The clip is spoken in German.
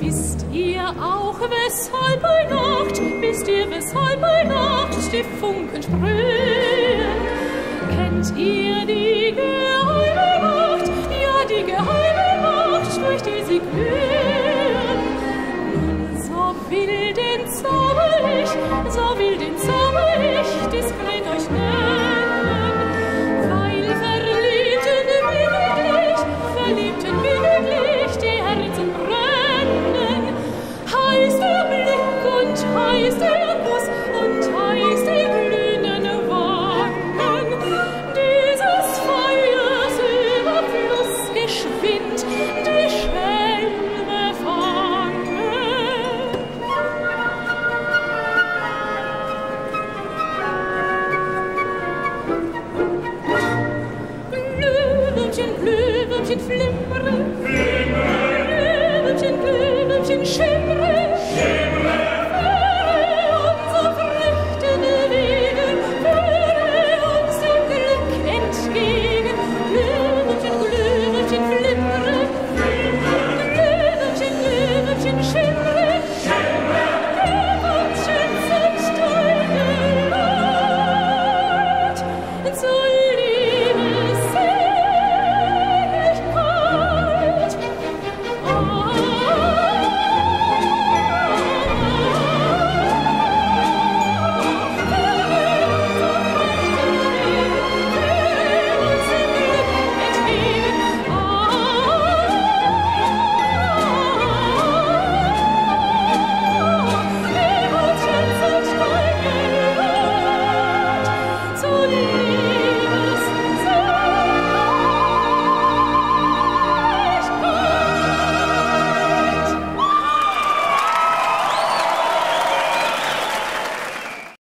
Wisst ihr auch, weshalb bei Nacht, wisst ihr, weshalb bei Nacht die Funken sprühen? Kennt ihr die geheime Macht, ja, die geheime Macht, durch die sie glühen? Nun, so will den Zauber ich, so will den Zauber ich Blümchen, Blümchen, flimmere, flimmere.